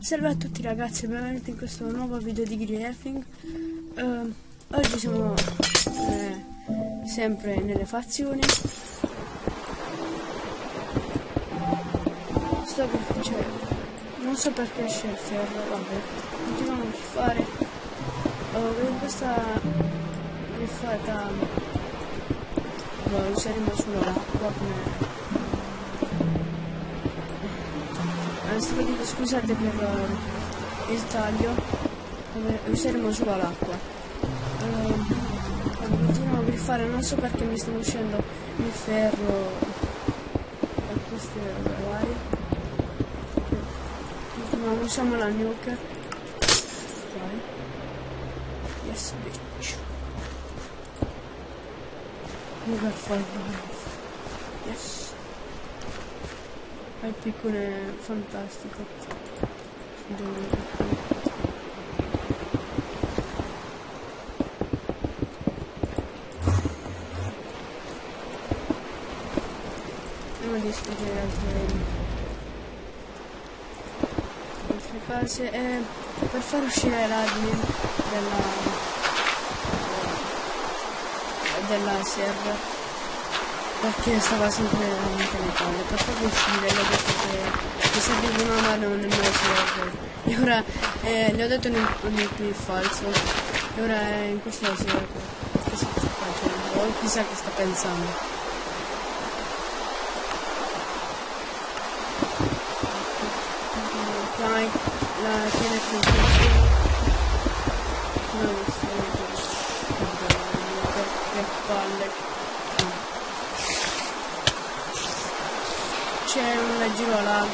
Salve a tutti ragazzi, benvenuti in questo nuovo video di Griefing. Uh, oggi siamo eh, sempre nelle fazioni. Sto per cioè, non so perché esce il ferro, vabbè, continuiamo a fare. Uh, questa riffata uh, useremo solo l'acqua come eh, scusate per uh, il taglio. Useremo solo l'acqua. Uh, continuo a griffare non so perché mi stanno uscendo il ferro e queste robe varie. Continuiamo usiamo la nuke. Vai. Yes bitch. Nuke fire yes il piccone fantastico. Andiamo a distruggere altre, altre case e per far uscire l'admin della della server perché stava sempre veramente le palle per farlo uscire le ho detto che mi serviva una mano nel mio server e ora eh, gli ho detto nel, nel clip falso. E ora è in questo server che sta facendo? Chissà che sta pensando. Dai, la tiene più non so che palle c'è un giro là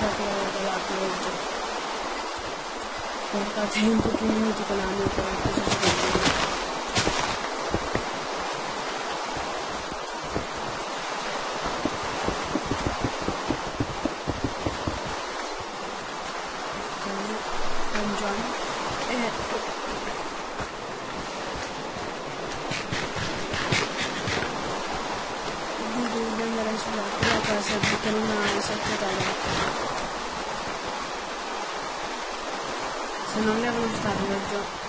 dopo la pioggia portate in pochi minuti con la mia cosa succede mangiamo e perché non ha saltato se non devono starlo già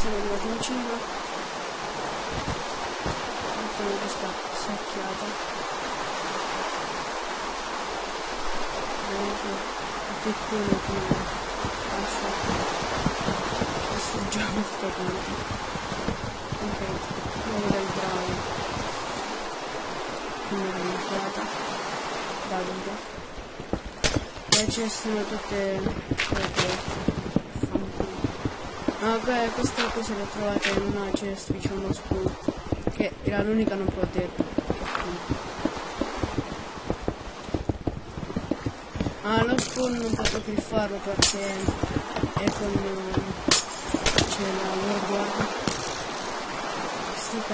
siamo arrivati in cima mettiamo questa sacchiata. Piccolo come lascia distruggiamo sto punto ok nuovo del bravo quindi realizzata Davide e ci sono tutte Ah, ok, queste cose le ho trovate in una chest diciamo spoon che era l'unica non protetta ah lo spawn non posso griffarlo perché è con c'è la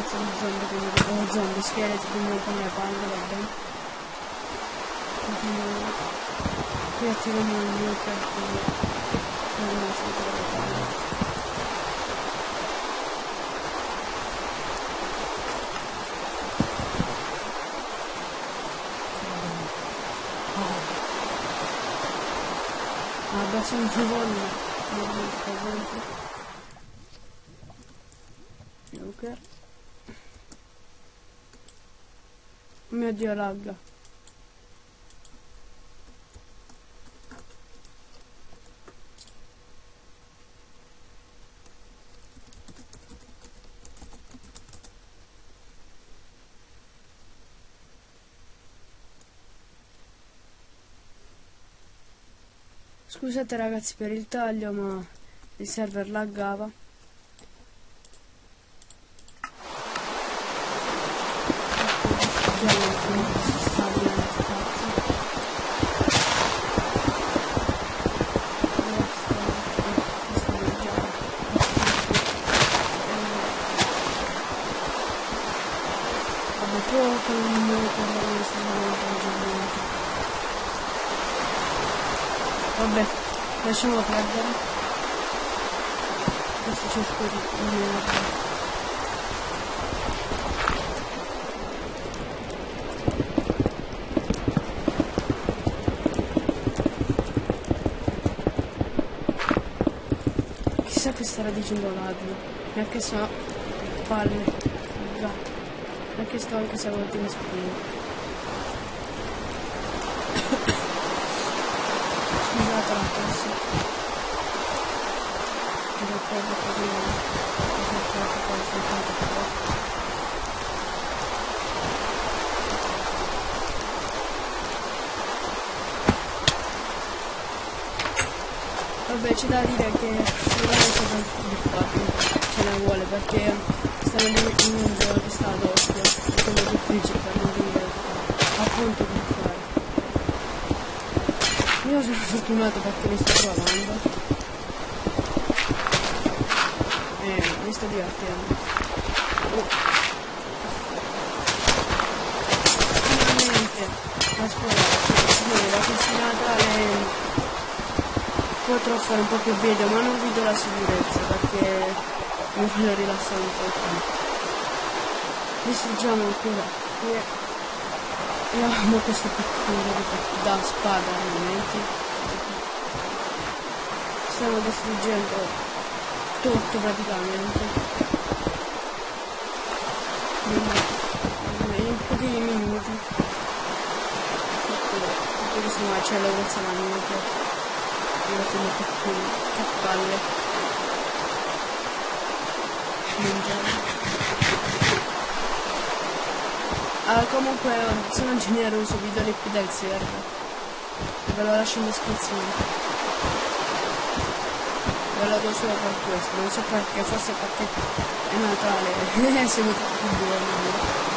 cazzo di zombie mi vedono zombie scheletri che mi rompono le palle vabbè. Continuiamo qui attiviamo il mio cartone non mi ascolto le palle abbastanza voglia non presente Joker Oh mio dio lagga. Scusate ragazzi per il taglio ma il server laggava lasciamo perdere? Adesso cerco di chissà che starà dicendo l'addio neanche so palle già. Neanche sto anche se a volte mi spiego La tosse. Dopo così, ho cercato poi soltanto poco. Vabbè c'è da dire che sicuramente non più fatti, ce ne vuole perché stanno diminuendo la testa d'occhio, quello difficile per non dire appunto che fare. Io sono fortunato perché mi sto provando. E mi sto divertendo. Finalmente la scuola, cioè, la cucinata le potrò fare un po' più video ma non vi do la sicurezza perché mi voglio rilassare un po' più distruggiamo ancora e amo questo piccolo da spada armamenti stiamo distruggendo tutto praticamente. In pochi minuti. Tutto questo macello senza la minuto io sono più che palle ah, comunque sono generoso vi do l'ip del server. Ve lo lascio in descrizione. Ve lo do solo per questo non so perché forse perché è Natale siamo più buoni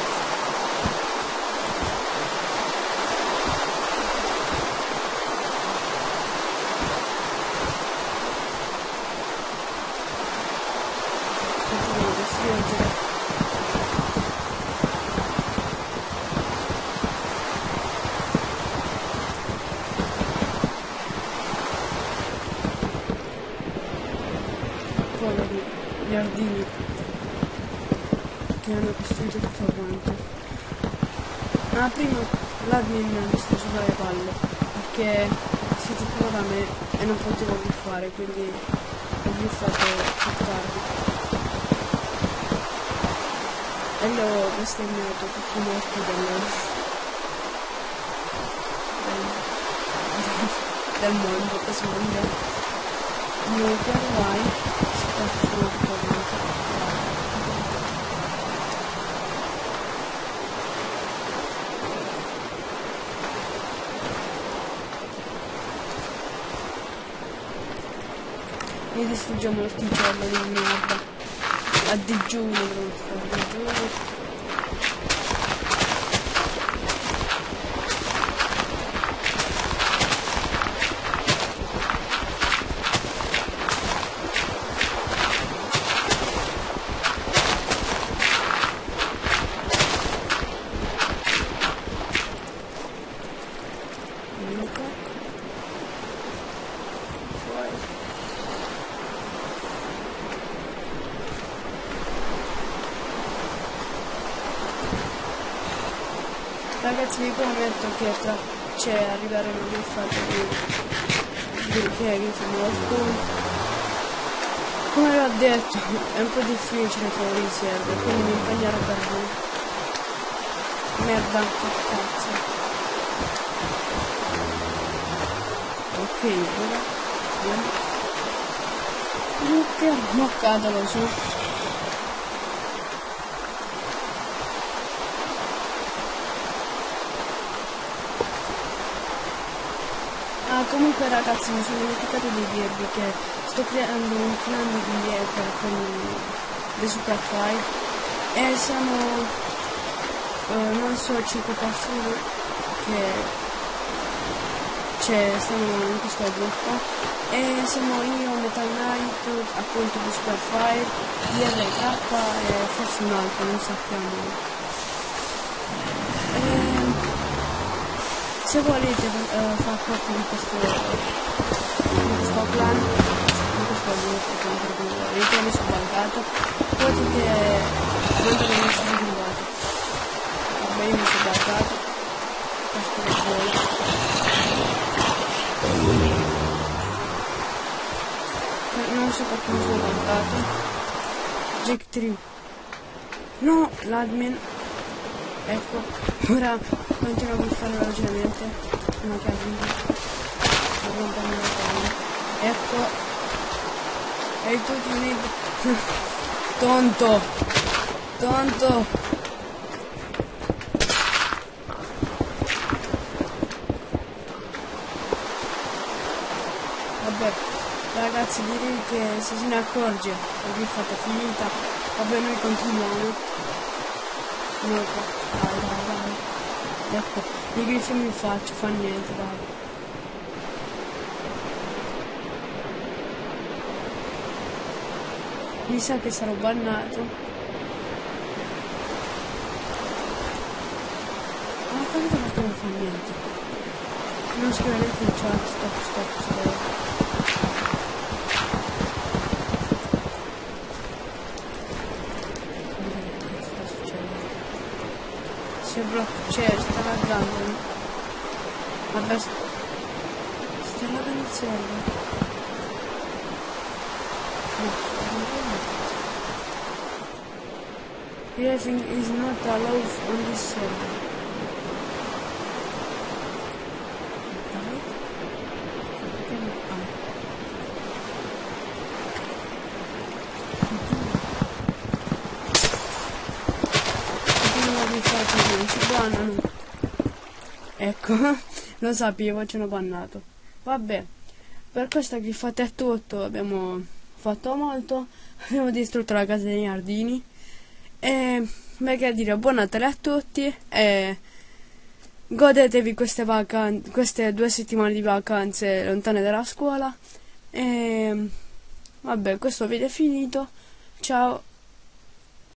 giardini che hanno costruito tutto quanto. Ma prima l'admin mi sta sulle palle perché si tipo da me e non potevo più fare, quindi ho più fatto più tardi. E l'ho bestemmiato tutti morti del, del, mondo, questo mondo. Comunque vai, spazio e distruggiamo l'orticello di merda. A digiuno a digiuno ragazzi vi prometto che tra cioè arriveremo nel fatto di, di che qualcuno come ho detto è un po' difficile trovare il server quindi mi impegnerò per voi. Merda che cazzo. Ok ora Luca moccatelo su Comunque ragazzi mi sono dimenticato di dirvi che sto creando un clan di Ether con le Superfly. E siamo eh, non so 5 persone che cioè stiamo in questo gruppo e siamo io, Metal Knight, appunto di Superfire, DRK e forse un altro, non sappiamo se volete uh, far parte di questo, di questo clan di questo gruppo cui volete mi sono bancato potete mandare il messaggio privato vabbè io mi sono bancato questo è non non so perché mi sono mancato. Jack 3. No, l'admin. Ecco, ora continuiamo a fare velocemente. Una chiave. Ecco. E tu ti need. Tonto. Tonto. Vabbè, ragazzi direi che se se ne accorge la griffata è finita, vabbè noi continuiamo. No, dai, dai, dai. Ecco, i griffi mi faccio, fa niente, dai. Mi sa che sarò bannato. Ma che non fa niente. Non scrive neanche in chat, stop, stop, stop. Si è bloccato, cioè sta laggando. Vabbè, sta laggando il server. Racing is not allowed on this server. Ecco, lo sapevo, ce l'ho bannato. Vabbè, per questa griffata è tutto, abbiamo fatto molto, abbiamo distrutto la casa dei Nardini. E beh che dire, buon Natale a tutti e godetevi queste, queste due settimane di vacanze lontane dalla scuola. E vabbè questo video è finito, ciao